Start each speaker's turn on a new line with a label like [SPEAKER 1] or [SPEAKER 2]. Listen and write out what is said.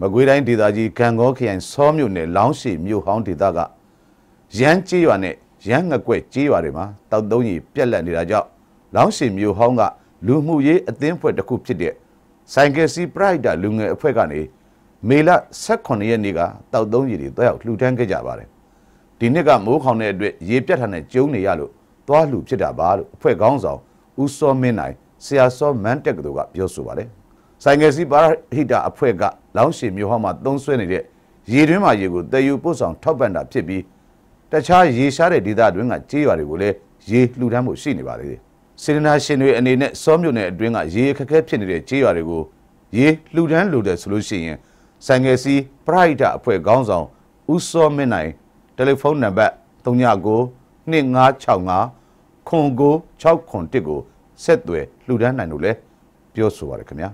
[SPEAKER 1] မကွေးတိုင်းဒေသကြီးကံကောခရိုင်စောမြို့နယ်လောင်းရှိမြို့ဟောင်းဒေသကရမ်းကြေးရွာနဲ့ရမ်းငကွက်ကြေးရွာတွေမှာတောက်သုံးရီပြက်လက်နေတာကြောင့်လောင်းရှိမြို့ဟောင်းကလူမှုရေးအသင်းဖွဲ့တစ်ခုဖြစ်တဲ့ဆိုင်ကယ်စီပရိုက်တာလူငယ်အဖွဲ့ကနေမေလ18ရက်နေ့ကတောက်သုံးရီတွေတွားရောက်လှူဒန်းခဲ့ကြပါတယ်ဒီနှစ်ကမိုးခေါင်တဲ့အတွက်ရေပြတ်ထားတဲ့ကျုံနေရလို့တွားလှူဖြစ်တာပါလို့အဖွဲ့ခေါင်းဆောင်ဦးစောမင်းနိုင်ဆရာစောမန်းတက်ကတို့ကပြောဆိုပါတယ်ဆိုင်ကယ်စီပါဟိတာအဖွဲ့က လောင်းရှည်မြို့ဟောင်းမှာသုံးဆွဲနေတဲ့ရေတွင်းမှာရေကိုတည်ယူပို့ဆောင်ထောက်ပံ့တာဖြစ်ပြီးတခြားရေရှားတဲ့ဒေသအတွင်းကကြေးရွာတွေကိုလည်းရေလှူဒန်းမှုရှိနေပါသေးတယ်စေတနာရှင်တွေအနေနဲ့စောမြို့နယ်အတွင်းကရေခက်ခဲဖြစ်နေတဲ့ကြေးရွာတွေကိုရေလှူဒန်းလိုတယ်ဆိုလို့ရှိရင်ဆိုင်ငယ်စီပရိုက်တာအဖွဲ့ခေါင်းဆောင်ဦးစောမင်းနိုင်တယ်လီဖုန်းနံပါတ်39 2565ခွန်ကို6ခွန်1ကိုဆက်သွယ်လှူဒန်းနိုင်လို့လဲပြောဆိုပါရခင်ဗျာ